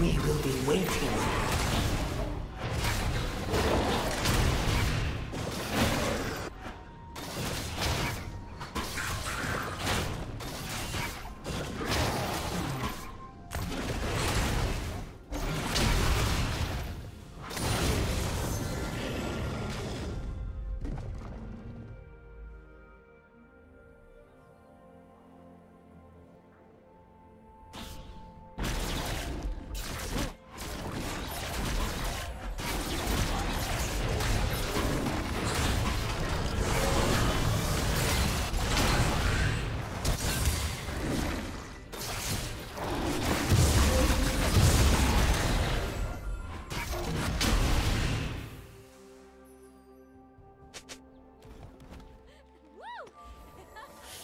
We will be waiting.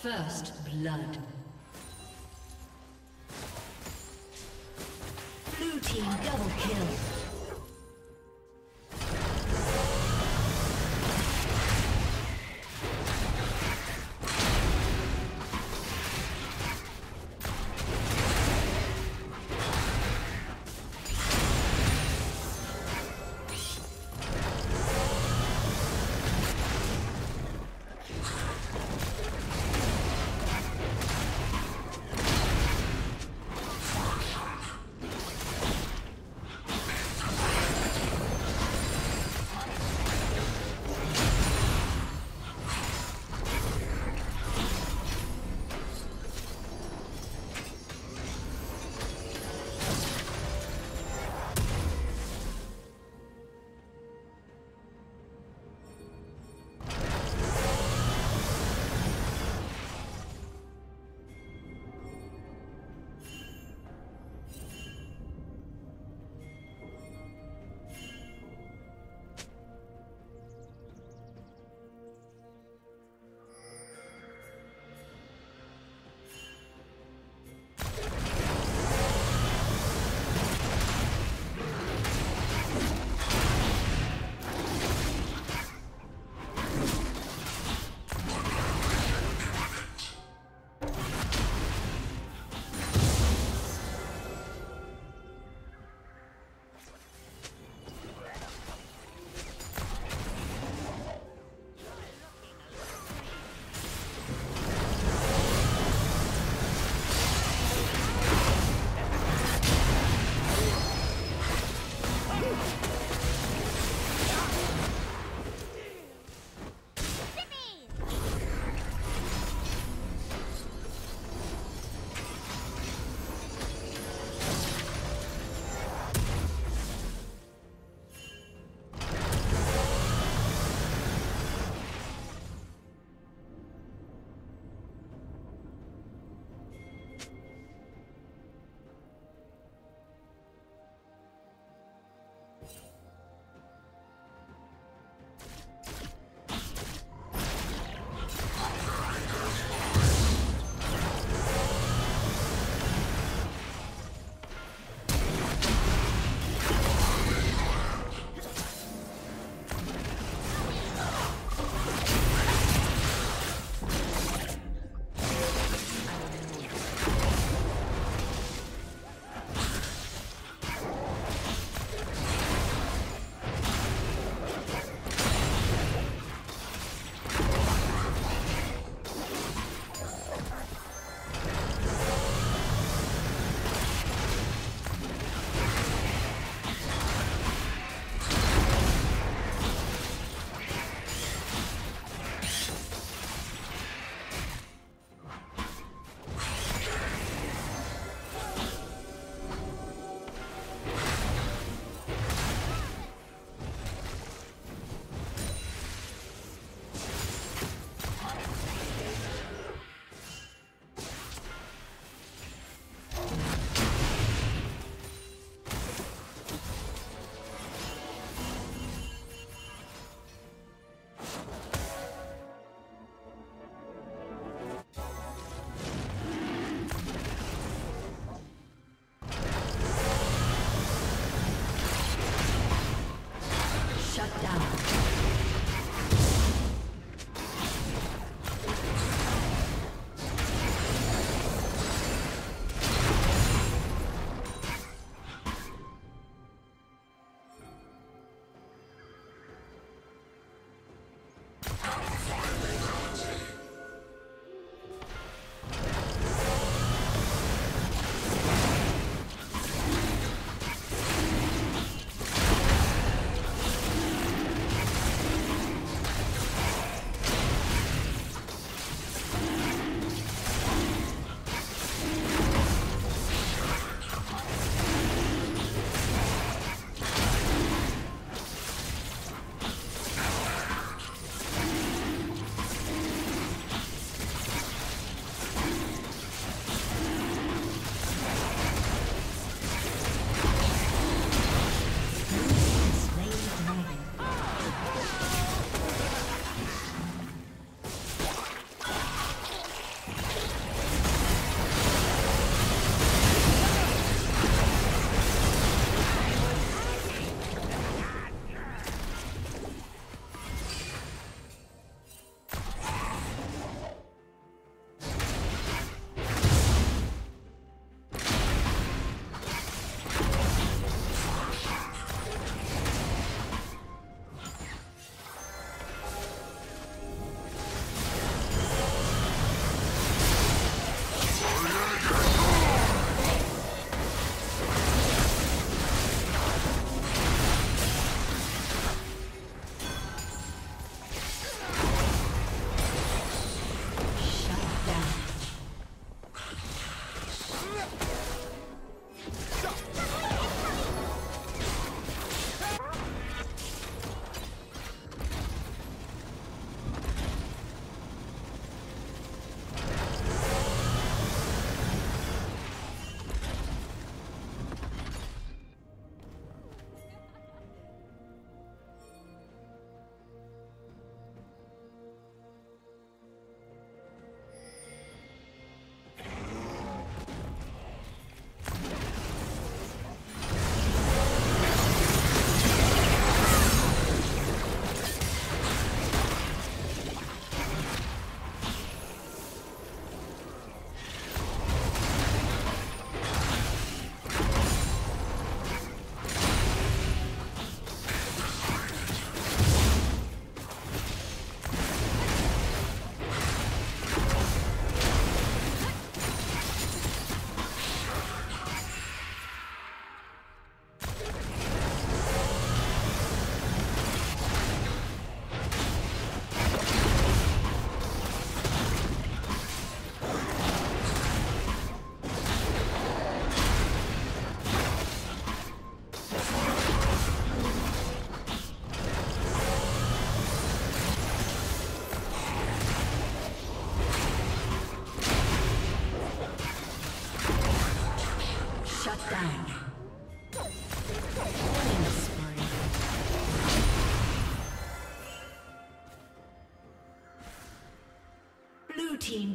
First blood.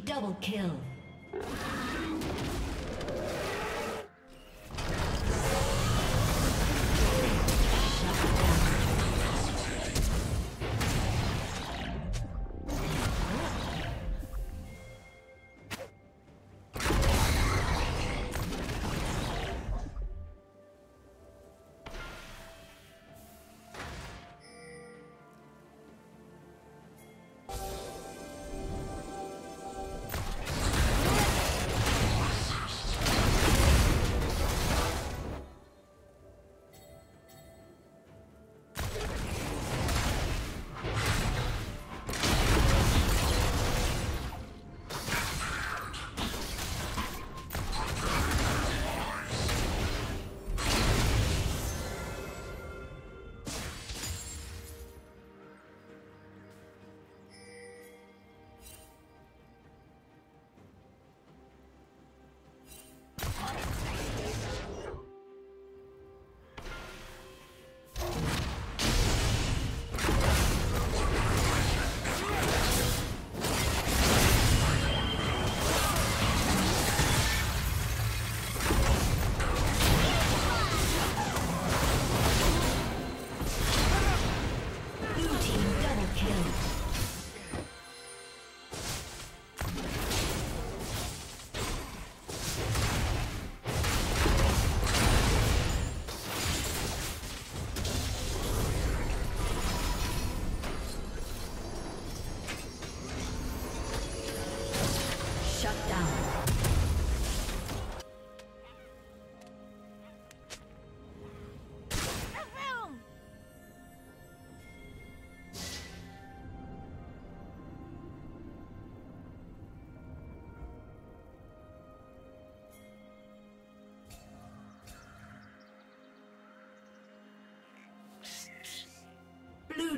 Double kill.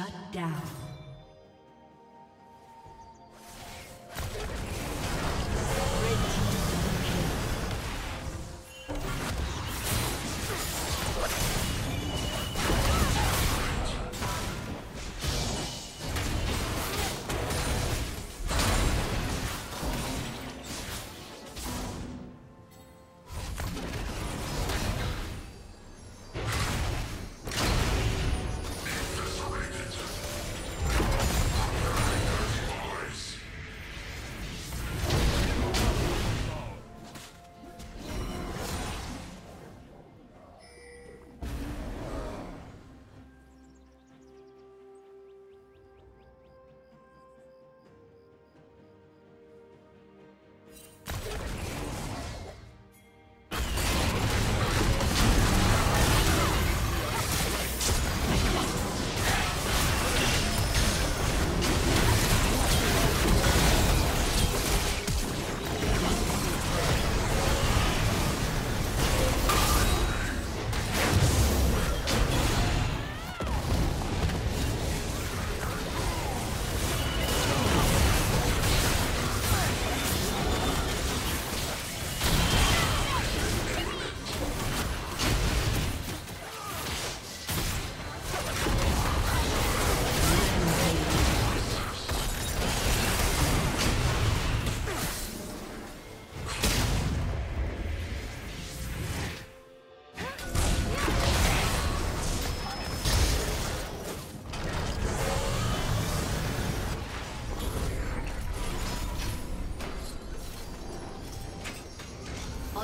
Shut down.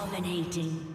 Dominating.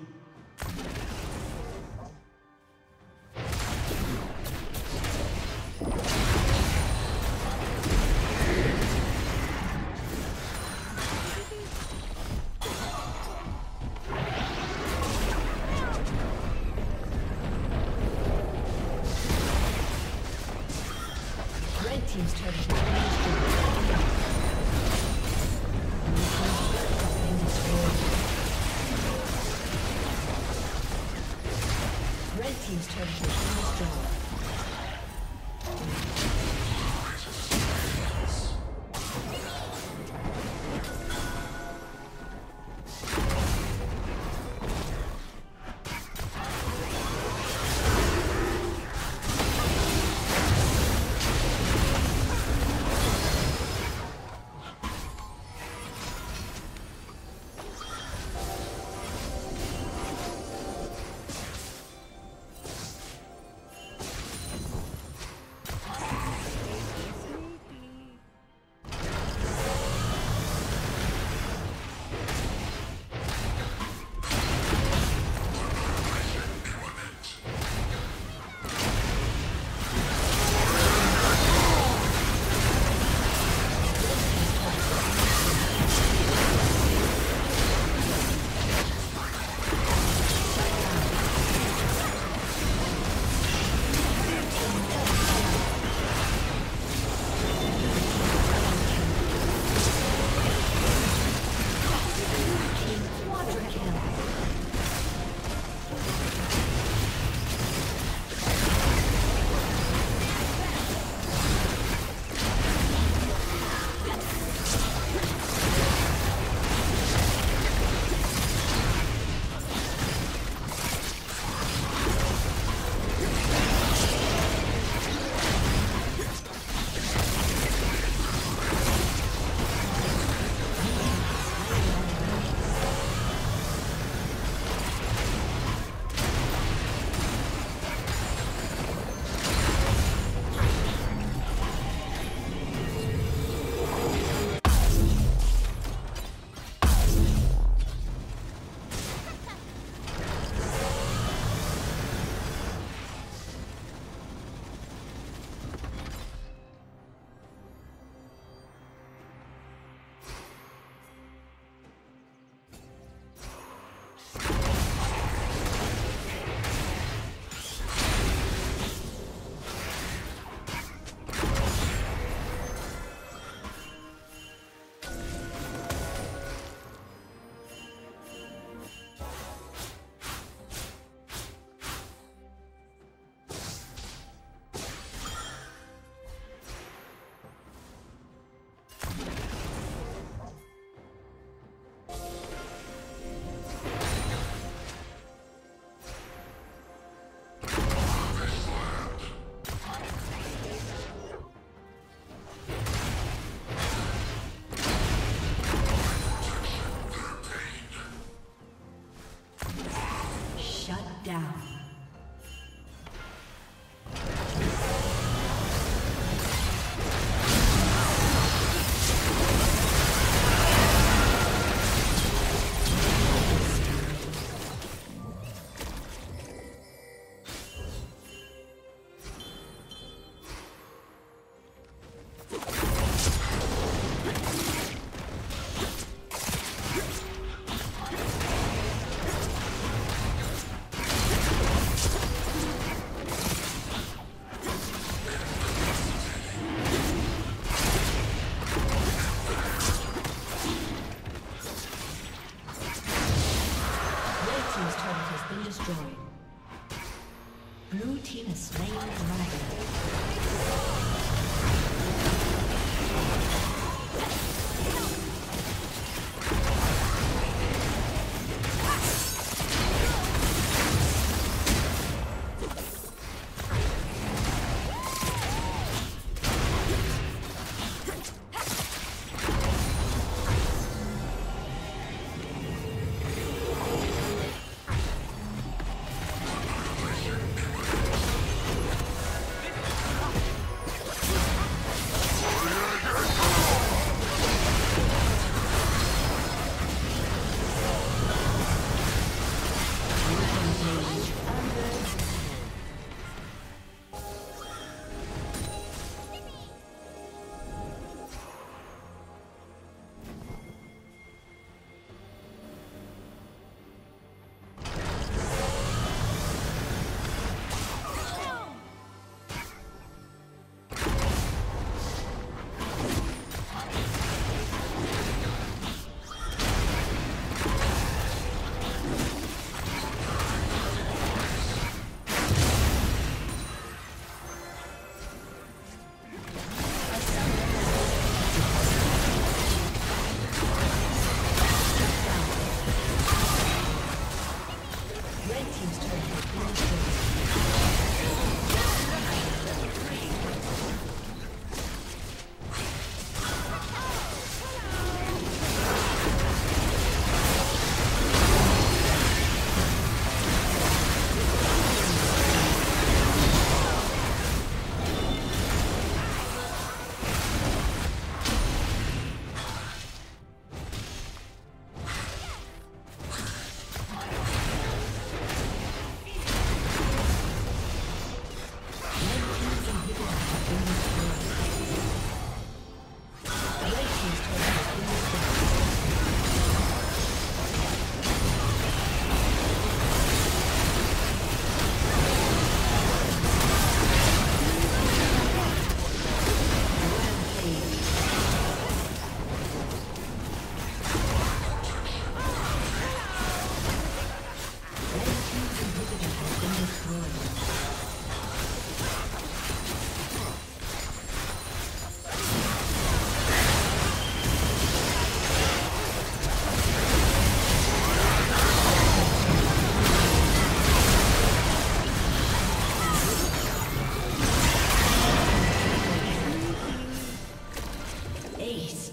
ace.